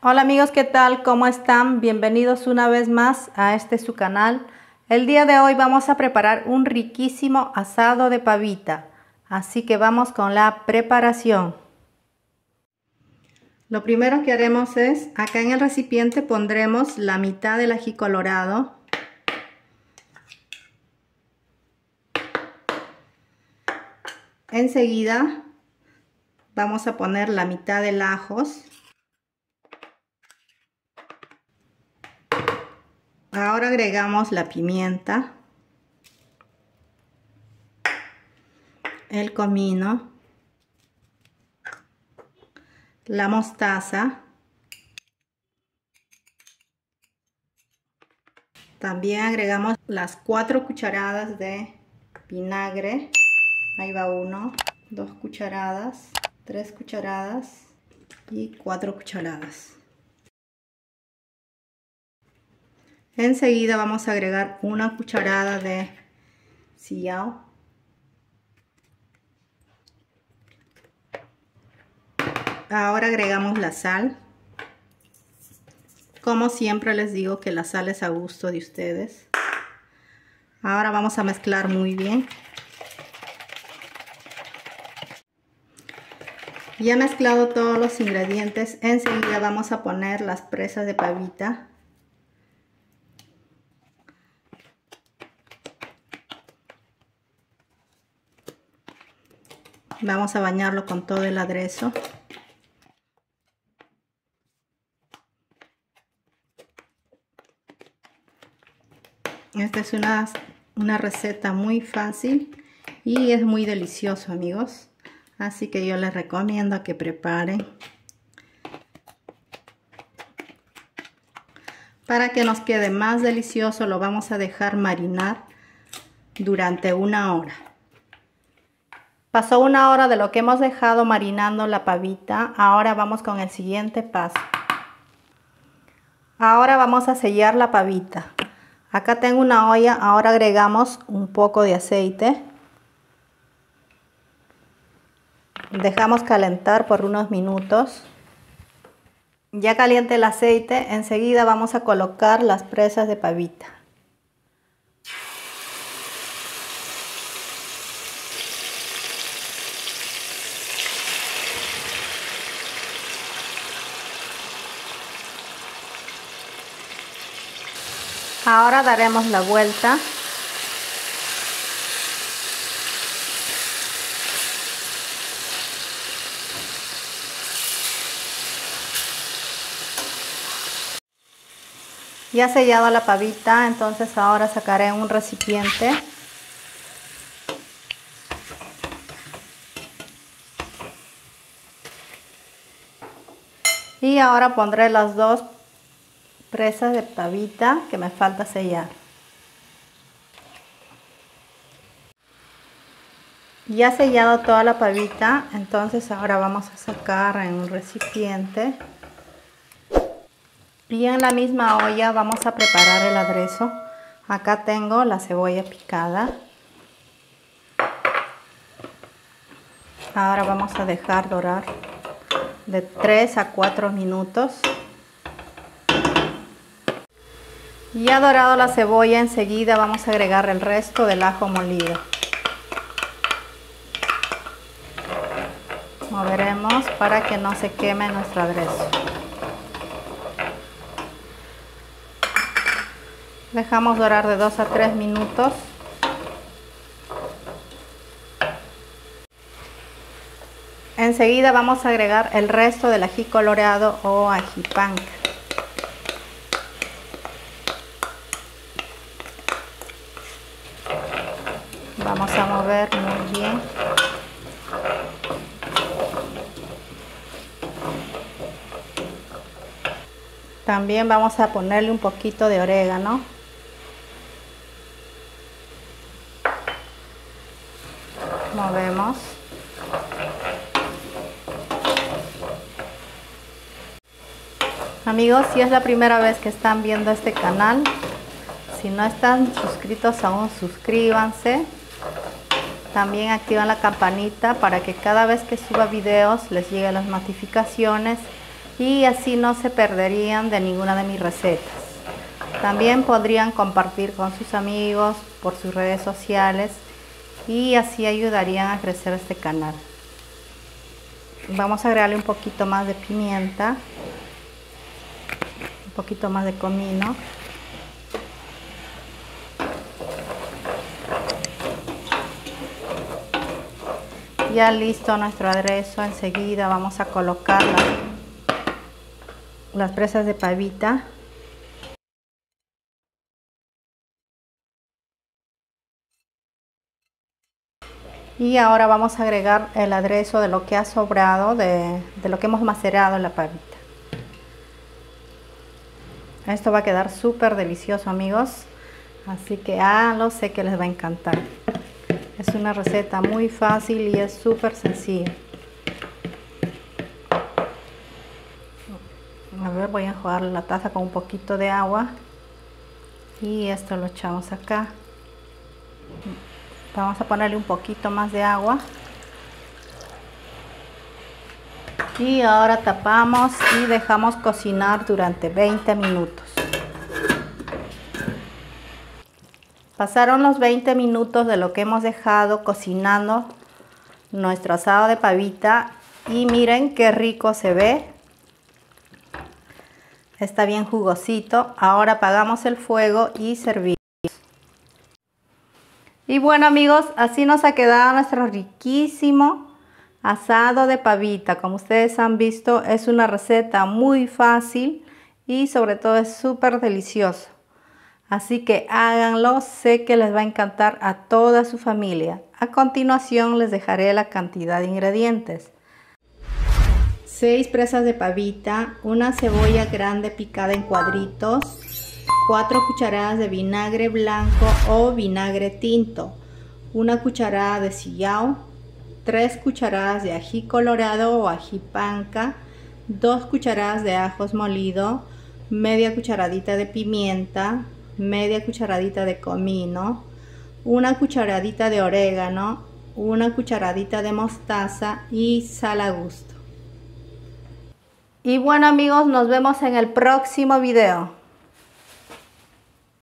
Hola amigos, ¿qué tal? ¿Cómo están? Bienvenidos una vez más a este su canal. El día de hoy vamos a preparar un riquísimo asado de pavita. Así que vamos con la preparación. Lo primero que haremos es, acá en el recipiente pondremos la mitad del ají colorado. Enseguida vamos a poner la mitad del ajos. Ahora agregamos la pimienta, el comino, la mostaza, también agregamos las cuatro cucharadas de vinagre, ahí va uno, dos cucharadas, tres cucharadas y cuatro cucharadas. Enseguida vamos a agregar una cucharada de sillao. Ahora agregamos la sal. Como siempre les digo que la sal es a gusto de ustedes. Ahora vamos a mezclar muy bien. Ya mezclado todos los ingredientes, enseguida vamos a poner las presas de pavita Vamos a bañarlo con todo el aderezo. Esta es una, una receta muy fácil y es muy delicioso amigos. Así que yo les recomiendo que preparen. Para que nos quede más delicioso lo vamos a dejar marinar durante una hora. Pasó una hora de lo que hemos dejado marinando la pavita. Ahora vamos con el siguiente paso. Ahora vamos a sellar la pavita. Acá tengo una olla, ahora agregamos un poco de aceite. Dejamos calentar por unos minutos. Ya caliente el aceite, enseguida vamos a colocar las presas de pavita. Ahora daremos la vuelta. Ya sellado la pavita, entonces ahora sacaré un recipiente. Y ahora pondré las dos presas de pavita que me falta sellar. Ya sellado toda la pavita, entonces ahora vamos a sacar en un recipiente. Y en la misma olla vamos a preparar el aderezo. Acá tengo la cebolla picada. Ahora vamos a dejar dorar de 3 a 4 minutos. Ya dorado la cebolla, enseguida vamos a agregar el resto del ajo molido. Moveremos para que no se queme nuestro aderezo. Dejamos dorar de 2 a 3 minutos. Enseguida vamos a agregar el resto del ají coloreado o ají panca. Vamos a mover muy bien. También vamos a ponerle un poquito de orégano. Movemos. Amigos, si es la primera vez que están viendo este canal, si no están suscritos aún, suscríbanse también activan la campanita para que cada vez que suba videos les lleguen las notificaciones y así no se perderían de ninguna de mis recetas. También podrían compartir con sus amigos por sus redes sociales y así ayudarían a crecer este canal. Vamos a agregarle un poquito más de pimienta, un poquito más de comino. Ya listo nuestro aderezo, enseguida vamos a colocar las presas de pavita. Y ahora vamos a agregar el aderezo de lo que ha sobrado, de, lo que hemos macerado en la pavita. Esto va a quedar súper delicioso amigos. Así que ah, lo sé que les va a encantar. Es una receta muy fácil y es súper sencilla. A ver, voy a enjuagar la taza con un poquito de agua. Y esto lo echamos acá vamos a ponerle un poquito más de agua y ahora tapamos y dejamos cocinar durante 20 minutos pasaron los 20 minutos de lo que hemos dejado cocinando nuestro asado de pavita y miren qué rico se ve está bien jugosito ahora apagamos el fuego y servimos y bueno amigos, así nos ha quedado nuestro riquísimo asado de pavita. Como ustedes han visto, es una receta muy fácil y sobre todo es súper delicioso. Así que háganlo, sé que les va a encantar a toda su familia. A continuación les dejaré la cantidad de ingredientes. 6 presas de pavita, una cebolla grande picada en cuadritos, 4 cucharadas de vinagre blanco o vinagre tinto, una cucharada de sillao, 3 cucharadas de ají colorado o ají panca, 2 cucharadas de ajos molido, media cucharadita de pimienta, media cucharadita de comino, una cucharadita de orégano, una cucharadita de mostaza y sal a gusto. Y bueno amigos, nos vemos en el próximo video.